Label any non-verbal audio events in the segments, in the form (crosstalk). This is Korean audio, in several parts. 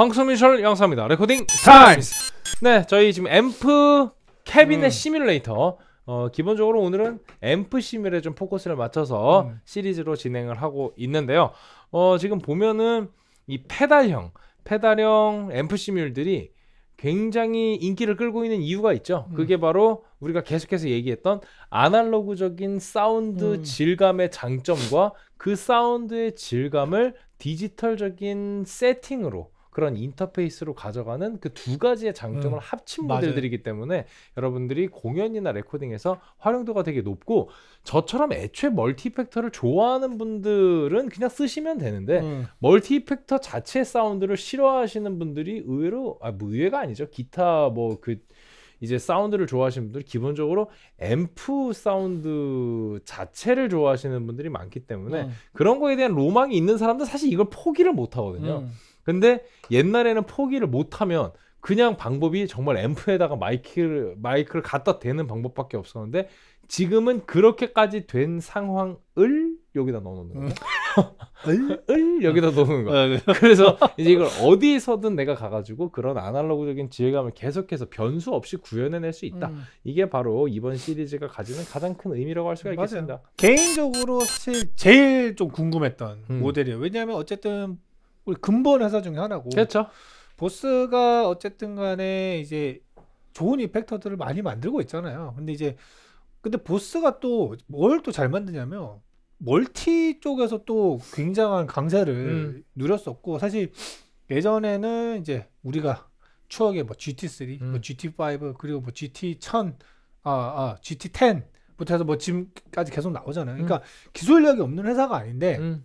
방송 미션 영상입니다. Recording Times. 네, 저희 지금 앰프 캐비넷 음. 시뮬레이터. 어, 기본적으로 오늘은 앰프 시뮬에 좀 포커스를 맞춰서 음. 시리즈로 진행을 하고 있는데요. 어, 지금 보면은 이 페달형, 페달형 앰프 시뮬들이 굉장히 인기를 끌고 있는 이유가 있죠. 음. 그게 바로 우리가 계속해서 얘기했던 아날로그적인 사운드 음. 질감의 장점과 그 사운드의 질감을 디지털적인 세팅으로 그런 인터페이스로 가져가는 그 두 가지의 장점을 음. 합친. 모델들이기 때문에 여러분들이 공연이나 레코딩에서 활용도가 되게 높고 저처럼 애초에 multi effector를 좋아하는 분들은 그냥 쓰시면 되는데 음. multi effector 자체 사운드를 싫어하시는 분들이 의외로 아, 뭐 의외가 아니죠. 기타 뭐그 이제 사운드를 좋아하시는 분들 기본적으로 앰프 사운드 자체를 좋아하시는 분들이 많기 때문에 음. 그런 거에 대한 로망이 있는 사람들 사실 이걸 포기를 못 하거든요. 음. 근데 옛날에는 포기를 못 하면 그냥 방법이 정말 앰프에다가 마이크를 마이크를 갖다 대는 방법밖에 없었는데 지금은 그렇게까지 된 상황을 여기다 넣어놓는 거예요. 을, 을 여기다 넣는 거. 어, 그래서 이제 이걸 어디서든 내가 가가지고 그런 아날로그적인 질감을 계속해서 변수 없이 구현해낼 수 있다. 음. 이게 바로 이번 시리즈가 가지는 가장 큰 의미라고 할 수가 맞아요. 있겠습니다. 개인적으로 사실 제일 좀 궁금했던 음. 모델이에요. 왜냐하면 어쨌든 우리 근본 회사 중에 하나고 그렇죠. 보스가 어쨌든 간에 이제 좋은 이펙터들을 많이 만들고 있잖아요. 근데 이제 근데 보스가 또 뭘 또 잘 만드냐면 멀티 쪽에서 또 굉장한 강세를 음. 누렸었고 사실 예전에는 이제 우리가 추억의 뭐 GT3, 음. 뭐 GT5 그리고 뭐 GT1000, 아, 아 GT10부터 해서 뭐 지금까지 계속 나오잖아요. 그러니까 기술력이 없는 회사가 아닌데 음.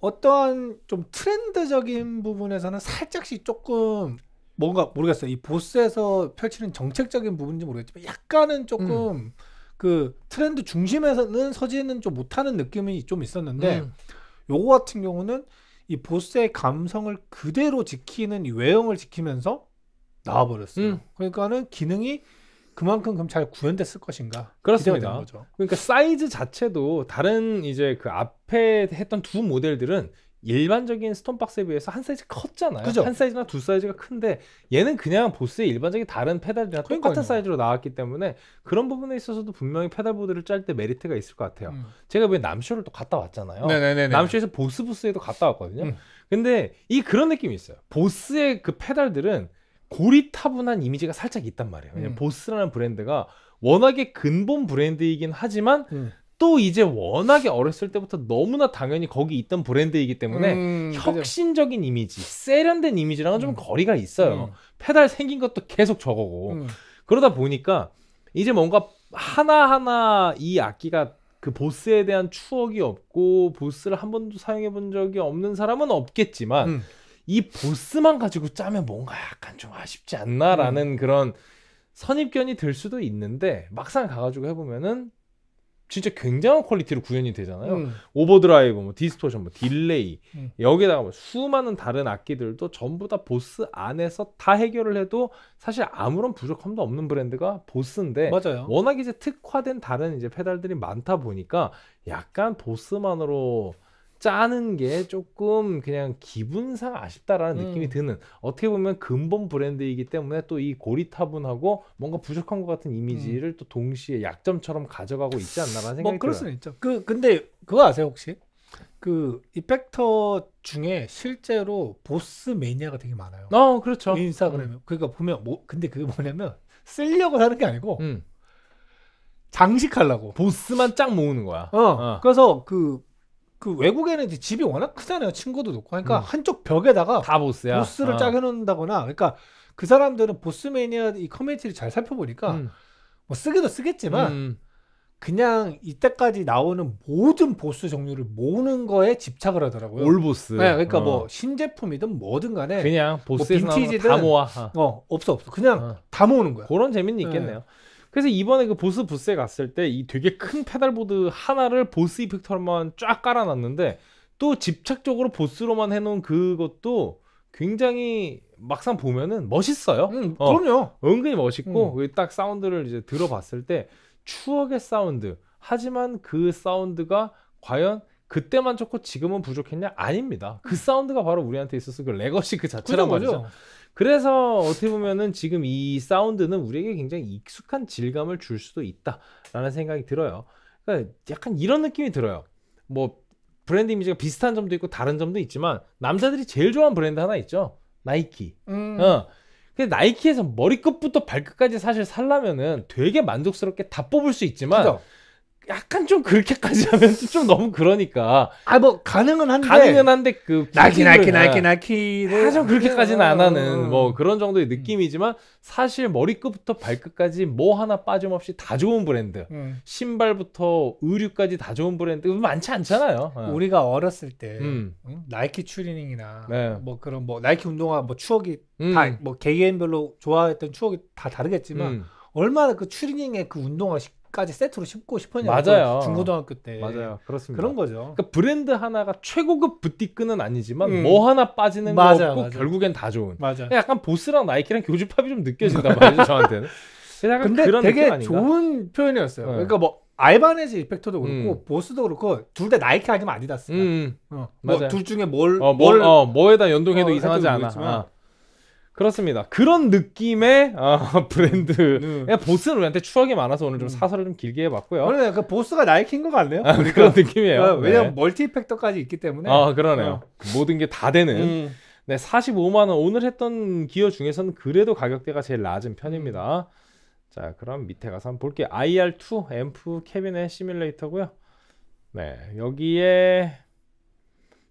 어떠한 좀 트렌드적인 부분에서는 살짝씩 조금 뭔가 모르겠어요. 이 보스에서 펼치는 정책적인 부분인지 모르겠지만 약간은 조금 음. 그 트렌드 중심에서는 서지는 좀 못하는 느낌이 좀 있었는데 음. 요거 같은 경우는 이 보스의 감성을 그대로 지키는 이 외형을 지키면서 나와버렸어요. 음. 그러니까는 기능이 그만큼 그럼 잘 구현됐을 것인가 그렇습니다. 그러니까 사이즈 자체도 다른 이제 그 앞에 했던 두 모델들은 일반적인 stompbox에 비해서 한 사이즈 컸잖아요. 그죠. 한 사이즈나 두 사이즈가 큰데 얘는 그냥 Boss의 일반적인 다른 페달이랑 똑같은 그러니까요. 사이즈로 나왔기 때문에 그런 부분에 있어서도 분명히 pedalboard를 짤 때 메리트가 있을 것 같아요. 음. 제가 왜 NAMM Show를 또 갔다 왔잖아요. 네네네. NAMM Show에서 Boss 부스에도 갔다 왔거든요. 음. 근데 이 그런 느낌이 있어요. Boss의 그 페달들은 고리타분한 이미지가 살짝 있단 말이에요. 왜냐면 음. 보스라는 브랜드가 워낙에 근본 브랜드이긴 하지만 음. 또 이제 워낙에 어렸을 때부터 너무나 당연히 거기 있던 브랜드이기 때문에 음, 그죠. 혁신적인 이미지, 세련된 이미지랑은 좀 음. 거리가 있어요. 음. 페달 생긴 것도 계속 저거고. 음. 그러다 보니까 이제 뭔가 하나하나 이 악기가 그 보스에 대한 추억이 없고 보스를 한 번도 사용해 본 적이 없는 사람은 없겠지만 음. 이 Boss만 가지고 짜면 뭔가 약간 좀 아쉽지 않나라는 그런 선입견이 들 수도 있는데 막상 가가지고 해보면은 진짜 굉장한 quality로 구현이 되잖아요. 음. overdrive, 뭐 distortion, 뭐 delay 음. 여기다가 뭐 수많은 다른 악기들도 전부 다 보스 안에서 다 해결을 해도 사실 아무런 부족함도 없는 브랜드가 Boss인데 맞아요. 워낙 이제 특화된 다른 이제 페달들이 많다 보니까 약간 Boss만으로 짜는 게 조금 그냥 기분상 아쉽다라는 음. 느낌이 드는 어떻게 보면 근본 브랜드이기 때문에 또 이 고리타분하고 뭔가 부족한 것 같은 이미지를 또 동시에 약점처럼 가져가고 있지 않나라는 생각이 뭐 그럴. 수는 있죠. 그 근데 그거 아세요 혹시? 그 이펙터 중에 실제로 보스 매니아가 되게 많아요. 어, 그렇죠. 인스타그램에. 그러니까 보면 뭐 근데 그게 뭐냐면 쓰려고 하는 게 아니고 음. 장식하려고. 보스만 쫙 모으는 거야. 어. 어. 그래서 그, 그 외국에는 이제 집이 워낙 크잖아요. 친구도 높고. 그러니까 음. 한쪽 벽에다가 다 보스야. 보스를 어. 쫙 해놓는다거나. 그러니까 그 사람들은 보스 매니아 이 커뮤니티를 잘 살펴보니까 음. 뭐 쓰기도 쓰겠지만 음. 그냥 이때까지 나오는 모든 보스 종류를 모으는 거에 집착을 하더라고요. 올 보스. 네, 그러니까 어. 뭐 신제품이든 뭐든 간에 그냥 보스에서 나오는 빈티지든 거다 모아. 어. 어 없어 없어 그냥 어. 다 모으는 거야. 그런 재미는 있겠네요. 그래서 이번에 그 보스 부스에 갔을 때 이 되게 큰 pedalboard 하나를 Boss effector로만 쫙 깔아놨는데 또 집착적으로 Boss로만 해놓은 그것도 굉장히 막상 보면은 멋있어요. 음, 어. 그럼요. 은근히 멋있고 음. 그딱 사운드를 이제 들어봤을 때 추억의 사운드. 하지만 그 사운드가 과연 그때만 좋고 지금은 부족했냐? 아닙니다. 그 사운드가 바로 우리한테 있어서 그 legacy 그 자체란 말이죠. 그래서 어떻게 보면은 지금 이 사운드는 우리에게 굉장히 익숙한 질감을 줄 수도 있다라는 생각이 들어요. 그러니까 약간 이런 느낌이 들어요. 뭐 브랜드 이미지가 비슷한 점도 있고 다른 점도 있지만 남자들이 제일 좋아하는 브랜드 하나 있죠. 나이키. 음. 어. 근데 나이키에서 머리끝부터 발끝까지 사실 살라면은 되게 만족스럽게 다 뽑을 수 있지만 그죠? 약간 좀 그렇게까지 하면 좀 너무 그러니까 아 뭐 가능은 한데 가능은 한데 그 나이키 나이키 킥을, 나이키 아, 나이키를 아, 좀 그렇게까지는 안 하는 음. 뭐 그런 정도의 느낌이지만 사실 머리끝부터 발끝까지 뭐 하나 빠짐없이 다 좋은 브랜드 음. 신발부터 의류까지 다 좋은 브랜드 많지 않잖아요. 어. 우리가 어렸을 때 음. 응? 나이키 추리닝이나 네. 뭐 그런 뭐 나이키 운동화 뭐 추억이 음. 다뭐 개개인별로 좋아했던 추억이 다 다르겠지만 음. 얼마나 그 추리닝의 그 운동화 까지 세트로 신고 싶었냐 맞아요. 중고등학교 때 맞아요. 그렇습니다. 그런 거죠. 그러니까 브랜드 하나가 최고급 부티크는 아니지만 음. 뭐 하나 빠지는 거 맞아요, 없고 맞아요. 결국엔 다 좋은. 맞아. 약간 보스랑 나이키랑 교집합이 좀 느껴진단 말이죠 (laughs) 저한테는. 근데 그런 되게 느낌 아닌가? 좋은 표현이었어요. 네. 그러니까 뭐 알바네즈 이펙터도 그렇고 음. 보스도 그렇고 둘 다 나이키 아니면 아디다스야. 음, 어. 뭐둘 중에 뭘, 어, 뭐, 뭘 어, 뭐에다 연동해도 어, 이상하지 않아. 모르겠지만. 아. 그렇습니다. 그런 느낌의 (laughs) 아, 브랜드. 음. 그냥 보스는 우리한테 추억이 많아서 오늘 좀 음. 사설을 좀 길게 해봤고요. 그러네 그 보스가 나이키인 것 같네요. 아, 그런 느낌이에요. 어, 왜냐면 네. 멀티 이펙터까지 있기 때문에. 아, 그러네요. 모든 게 다 되는. 음. 네, 45만 원 오늘 했던 기어 중에서는 그래도 가격대가 제일 낮은 편입니다. 자, 그럼 밑에 가서 한번 볼게요. IR2 앰프 캐비넷 시뮬레이터고요. 네, 여기에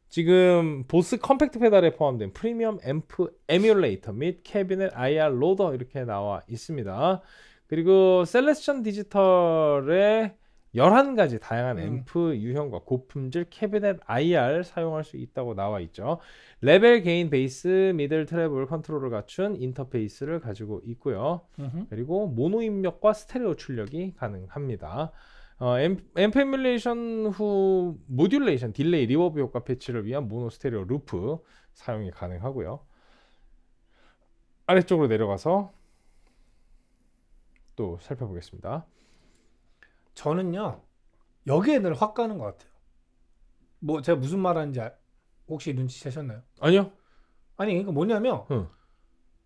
지금 Boss compact 페달에 포함된 프리미엄 앰프 에뮬레이터 및 cabinet IR loader 이렇게 나와 있습니다. 그리고 Celestion Digital의 11가지 다양한 음. 앰프 유형과 고품질 cabinet IR 사용할 수 있다고 나와 있죠. level gain bass middle treble control을 갖춘 인터페이스를 가지고 있고요. 음흠. 그리고 모노 입력과 스테레오 출력이 가능합니다. 어, 앰프 emulation 후 modulation, delay, reverb 효과 patch를 위한 모노 스테레오 loop 사용이 가능하고요. 아래쪽으로 내려가서 또 살펴보겠습니다. 저는요 여기에 늘 확 가는 것 같아요. 뭐 제가 무슨 말하는지 알- 혹시 눈치채셨나요? 아니요. 아니 그러니까 뭐냐면 응.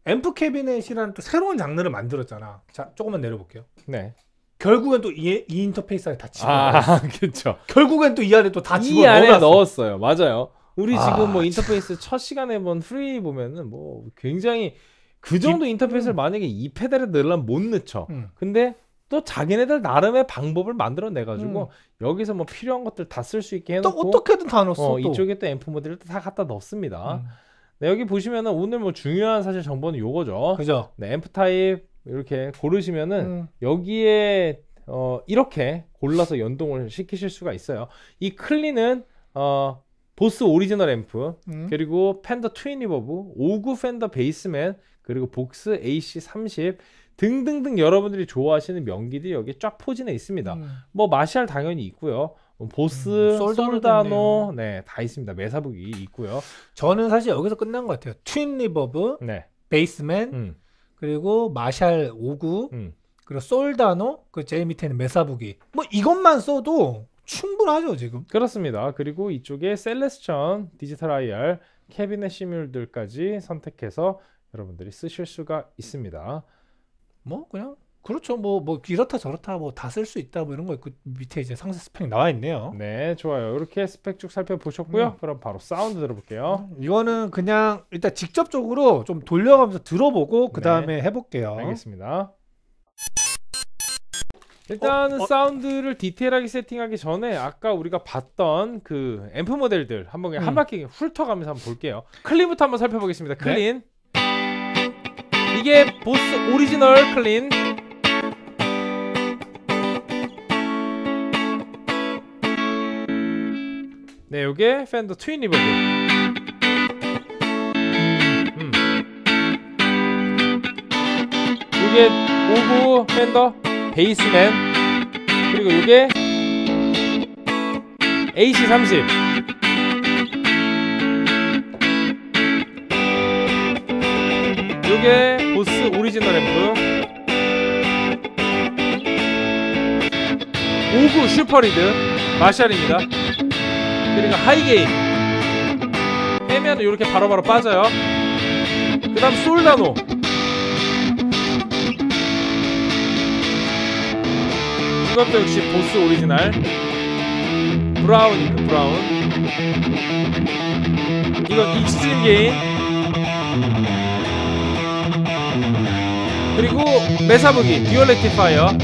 앰프 cabinet이라는 또 새로운 장르를 만들었잖아. 자 조금만 내려볼게요. 네. 결국엔 또 이 인터페이스 안에 다 집어넣어. 아, (laughs) 그렇죠. 결국엔 또 이 안에 또 다 집어넣어. 안에 넣었어요. 맞아요. 우리 아, 지금 뭐 인터페이스 첫 시간에 본 프리 보면은 뭐 굉장히 그 정도 인터페이스를 음. 만약에 이 페달에 넣으려면 못 넣죠. 음. 근데 또 자기네들 나름의 방법을 만들어내 가지고 음. 여기서 뭐 필요한 것들 다 쓸 수 있게 또 해놓고 어떻게든 다 넣었어. 어, 또. 이쪽에 또 앰프 모델을 다 갖다 넣습니다. 음. 네, 여기 보시면은 오늘 뭐 중요한 사실 정보는 요거죠. 그죠? 네, 앰프 타입 이렇게 고르시면은 음. 여기에 어, 이렇게 골라서 연동을 시키실 수가 있어요. 이 clean은 어, 보스 오리지널 앰프 음. 그리고 Fender Twin Reverb, 59 Fender Bassman, 그리고 VOX AC30 등등등 여러분들이 좋아하시는 명기들이 여기 쫙 포진해 있습니다. 음. 뭐 마샬 당연히 있고요. 뭐 보스, 음, Soldano도 Soldano, 네, 다 있습니다. Mesa Boogie 있고요. 저는 사실 여기서 끝난 것 같아요. Twin Reverb, 네, Bassman, 음, 그리고 마샬 59, 음. 그리고 Soldano, 그 제일 밑에는 Mesa Boogie. 뭐 이것만 써도 충분하죠 지금. 그렇습니다. 그리고 이쪽에 Celestion, 디지털 IR, 캐비넷 시뮬들까지 선택해서 여러분들이 쓰실 수가 있습니다. 뭐 그냥 그렇죠. 뭐 뭐 이렇다 저렇다 뭐 다 쓸 수 있다 뭐 이런 거 있고 밑에 이제 상세 스펙 나와 있네요. 네, 좋아요. 이렇게 스펙 쭉 살펴보셨고요. 음. 그럼 바로 사운드 들어볼게요. 이거는 그냥 일단 직접적으로 좀 돌려가면서 들어보고 그 다음에 해볼게요. 알겠습니다. 일단은 어, 어. 사운드를 디테일하게 세팅하기 전에 아까 우리가 봤던 그 앰프 모델들 한번 그냥 한 음. 바퀴 훑어가면서 한번 볼게요. Clean부터 한번 살펴보겠습니다. 네. Clean. 이게 보스 오리지널 clean. 네, 요게 Fender Twin Reverb. 음. 요게 오구 Fender Bassman 그리고 요게 AC30 요게 보스 오리지널 앰프 오구 Super Lead Marshall입니다 그러니까 high gain. 빼면 이렇게 바로바로 빠져요. 그 다음 Soldano. 이것도 역시 보스 오리지널. Brown입니다 Brown. 이건 extreme gain. 그리고 Mesa Boogie Dual Rectifier.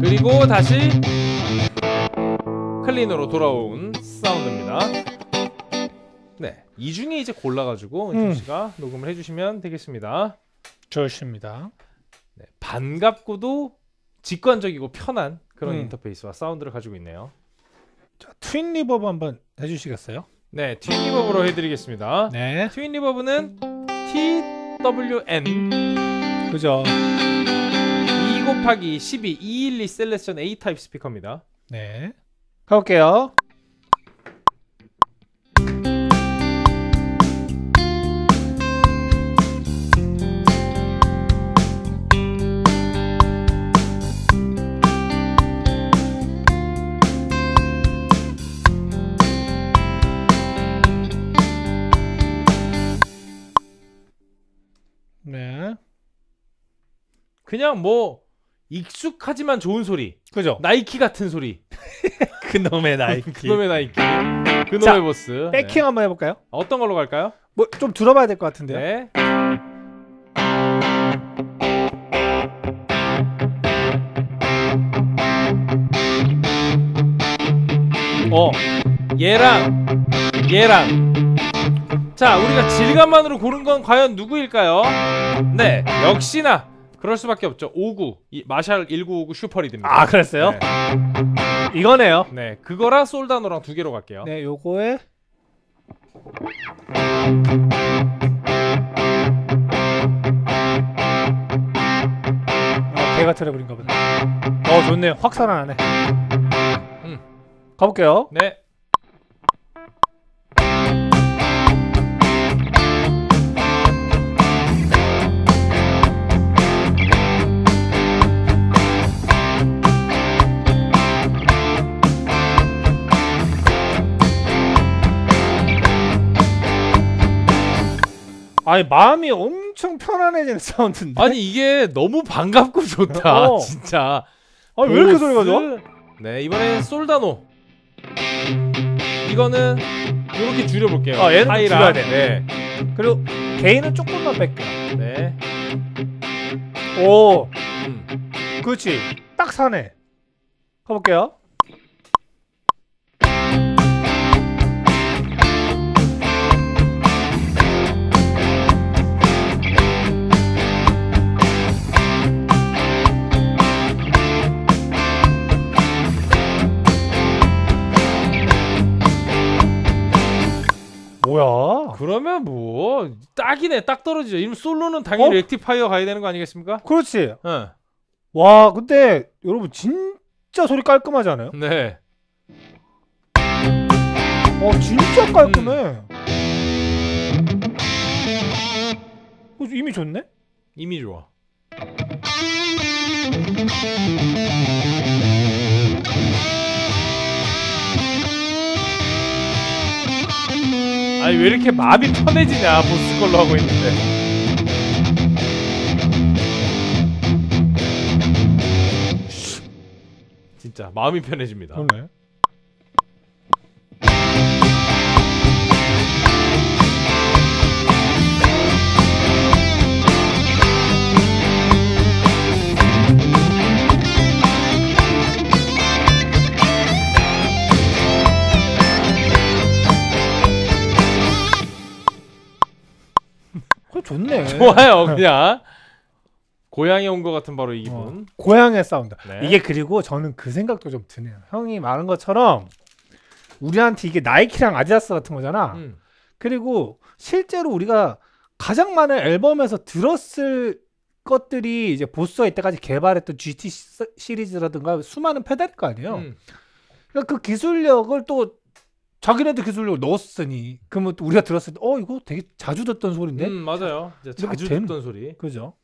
그리고 다시 Clean으로 돌아온 사운드입니다. 네, 이 중에 이제 골라가지고 음. 은총 씨가 녹음을 해주시면 되겠습니다. 좋습니다. 네, 반갑고도 직관적이고 편한 그런 음. 인터페이스와 사운드를 가지고 있네요. 자, Twin Reverb 한번 해주시겠어요? 네, Twin Reverb로 해드리겠습니다. 네. Twin Reverb는 TWN 그죠. 2 곱하기 12 212 Celestion A 타입 스피커입니다. 네. 가볼게요. 네. 그냥 뭐 익숙하지만 좋은 소리, 그죠. 나이키 같은 소리, (laughs) 그놈의 나이키. (laughs) 그놈의 나이키, 그놈의 자, 보스. 백킹 한번 해볼까요? 네. 어떤 걸로 갈까요? 뭐 좀 들어봐야 될 것 같은데요. 네. 어, 얘랑 얘랑. 자, 우리가 질감만으로 고른 건 과연 누구일까요? 네, 역시나 그럴 수밖에 없죠. 59, 이 마샬 1959 슈퍼리드입니다. 아 그랬어요? 네. 이거네요. 네, 그거랑 솔다노랑 두 개로 갈게요. 네, 요거에 아, 배가 틀어버린가 보다. 어, 좋네요. 확 살아나네. 음. 가볼게요. 네. 아니 마음이 엄청 편안해지는 (laughs) 사운드인데. 아니 이게 너무 반갑고 좋다. 어. (laughs) 진짜. 아니, 왜 이렇게. 소리가 좋아? 네 이번엔 솔다노. 이거는 이렇게 줄여볼게요. 아, 얘는 하이라. 줄여야 돼. 네. 그리고 개인은 조금만 뺄게요. 네. 오, 음. 그렇지. 딱 사네. 가볼게요. 뭐야? 그러면 뭐 딱이네. 딱 떨어지죠. 이러면 솔로는 당연히 어? 렉티파이어 가야 되는 거 아니겠습니까? 그렇지. 응. 와, 근데 여러분 진짜 소리 깔끔하지 않아요? 네. 어, 진짜 깔끔해. 어, 이미 좋네? 이미 좋아. 아니 왜 이렇게 마음이 편해지냐 보스 걸로 하고 있는데 진짜 마음이 편해집니다 그러네. 좋네. (laughs) 좋아요 그냥 고향에 온 것 같은 바로 이 기분 고향의 사운드. 네. 이게 그리고 저는 그 생각도 좀 드네요. 형이 말한 것처럼 우리한테 이게 Nike랑 Adidas 같은 거잖아. 음. 그리고 실제로 우리가 가장 많은 앨범에서 들었을 것들이 이제 BOSS가 이때까지 개발했던 GT 시- 시리즈라든가 수많은 페달일 거 아니에요. 음. 그러니까 그 기술력을 또 자기네들 기술력을 넣었으니 그러면 또 우리가 들었을 때 어 이거 되게 자주 듣던 소리인데 음, 맞아요 이제 자주 되는- 듣던 소리 그죠?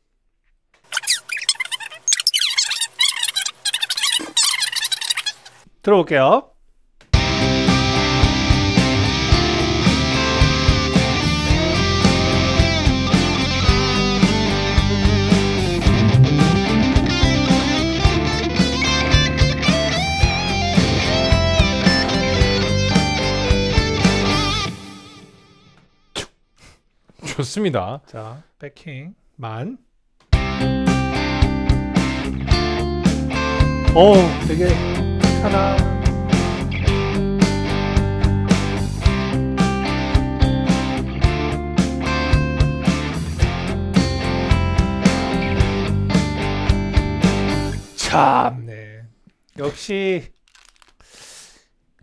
들어볼게요. 좋습니다. 자, 백킹 만. 어, 되게 하나. 참 네. 역시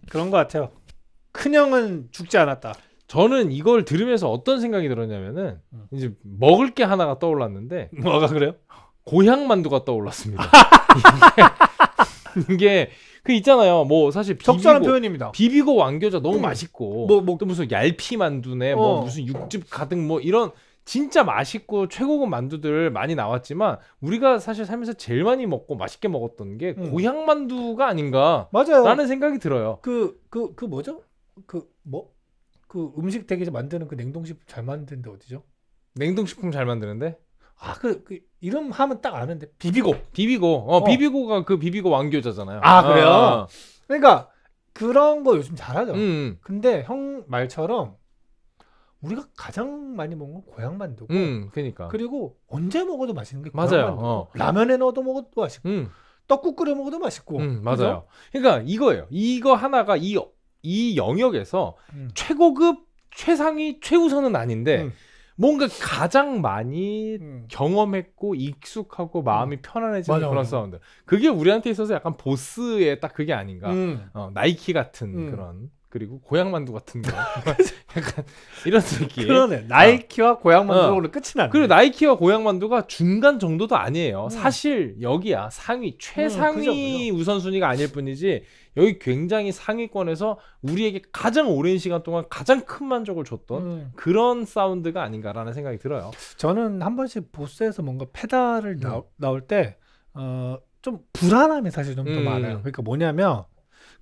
그런 것 같아요. 큰형은 죽지 않았다. 저는 이걸 들으면서 어떤 생각이 들었냐면은 음. 이제 먹을 게 하나가 떠올랐는데 뭐가 그래요? 고향 만두가 떠올랐습니다. 이게, 이게 그 있잖아요. 뭐 사실 적절한 비비고, 표현입니다. 비비고 왕겨자 너무 음. 맛있고 뭐, 뭐, 또 무슨 얄피 만두네 뭐 어. 무슨 육즙 가득 뭐 이런 진짜 맛있고 최고급 만두들 많이 나왔지만 우리가 사실 살면서 제일 많이 먹고 맛있게 먹었던 게 음. 고향 만두가 아닌가라는 맞아요. 생각이 들어요. 그, 그, 그 뭐죠? 그, 뭐? 그 음식 되게 만드는 그 냉동식품 잘 만드는데 어디죠? 냉동식품 잘 만드는데 아, 그, 그 이름 하면 딱 아는데. 비비고. 비비고 어, 어. 비비고가 그 비비고 왕겨자잖아요. 아, 그래요? 아, 그러니까 그런 거 요즘 잘하죠. 음, 근데 형 말처럼 우리가 가장 많이 먹는 건 고향 만두고 음, 그러니까. 그리고 언제 먹어도 맛있는 게 고향 맞아요. 만두고 어. 라면에 넣어도 먹어도 맛있고 음, 떡국 끓여 먹어도 맛있고 음, 그죠? 맞아요. 그러니까 이거예요. 이거 하나가 이, 이 영역에서 음. 최고급, 최상위, 최우선은 아닌데 음. 뭔가 가장 많이 음. 경험했고 익숙하고 마음이 편안해지는 맞아, 그런 맞아. 사운드. 그게 우리한테 있어서 약간 보스의 딱 그게 아닌가. 음. 어, 나이키 같은 음. 그런 그리고 고향 만두 같은 거. (laughs) 약간 이런 느낌. 그러네. 나이키와 고향 만두로 어. 끝이 나네. 그리고 나이키와 고향 만두가 중간 정도도 아니에요. 음. 사실 여기야 상위 최상위 그죠, 우선순위가 아닐 뿐이지 여기 굉장히 상위권에서 우리에게 가장 오랜 시간 동안 가장 큰 만족을 줬던 음. 그런 사운드가 아닌가라는 생각이 들어요. 저는 한 번씩 보스에서 뭔가 페달을 음. 나, 나올 때, 어, 좀 불안함이 사실 좀더 음. 많아요. 그러니까 뭐냐면,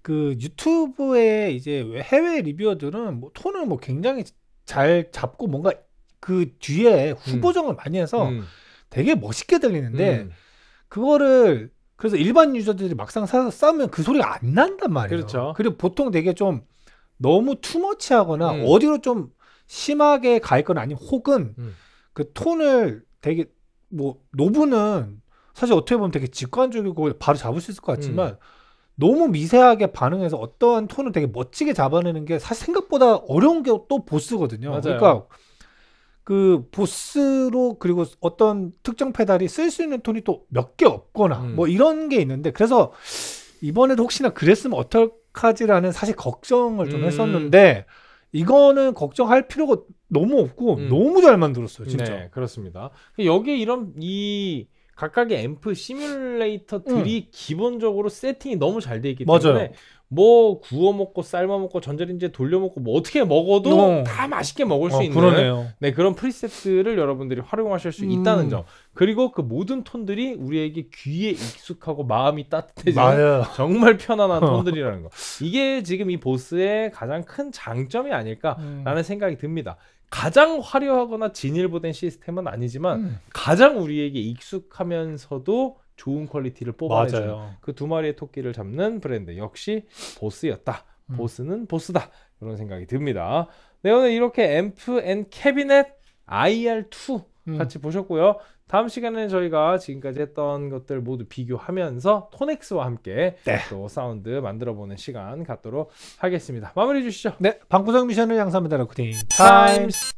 그 유튜브에 이제 해외 리뷰어들은 뭐 톤을 뭐 굉장히 잘 잡고 뭔가 그 뒤에 후보정을 많이 해서 음. 되게 멋있게 들리는데, 음. 그거를 그래서 일반 유저들이 막상 사서 싸우면 그 소리가 안 난단 말이에요. 그렇죠. 그리고 보통 되게 좀 너무 투머치하거나 음. 어디로 좀 심하게 가 있거나 아니면 혹은 음. 그 톤을 되게 뭐 노브는 사실 어떻게 보면 되게 직관적이고 바로 잡을 수 있을 것 음. 같지만 너무 미세하게 반응해서 어떠한 톤을 되게 멋지게 잡아내는 게 사실 생각보다 어려운 게 또 보스거든요. 맞아요. 그러니까 그 보스로 그리고 어떤 특정 페달이 쓸 수 있는 톤이 또 몇 개 없거나 음. 뭐 이런 게 있는데 그래서 이번에도 혹시나 그랬으면 어떡하지라는 사실 걱정을 좀 음. 했었는데 이거는 걱정할 필요가 너무 없고 음. 너무 잘 만들었어요 진짜. 네, 그렇습니다. 여기에 이런 이 각각의 앰프 시뮬레이터들이 기본적으로 세팅이 너무 잘 돼 있기 음. 맞아요. 뭐 구워 먹고 삶아 먹고 전자레인지에 돌려 먹고 뭐 어떻게 먹어도 어. 다 맛있게 먹을 수 어, 있는 그러네요. 네, 그런 프리셋들을 여러분들이 활용하실 수 음. 있다는 점. 그리고 그 모든 톤들이 우리에게 귀에 익숙하고 마음이 따뜻해지는. (laughs) 정말 편안한 어. 톤들이라는 거. 이게 지금 이 BOSS의 가장 큰 장점이 아닐까라는 음. 생각이 듭니다. 가장 화려하거나 진일보된 시스템은 아니지만 음. 가장 우리에게 익숙하면서도 좋은 퀄리티를 뽑아내주는 맞아요. 그 두 마리의 토끼를 잡는 브랜드 역시 BOSS였다. 음. BOSS는 BOSS다. 그런 생각이 듭니다. 네 오늘 이렇게 Amp and Cabinet IR2 음. 같이 보셨고요. 다음 시간에는 저희가 지금까지 했던 것들 모두 비교하면서 TONEX와 함께 네. 또 사운드 만들어보는 시간 갖도록 하겠습니다. 마무리해 주시죠. 네, 방구석 뮤지션을 양산합니다. Recording Times.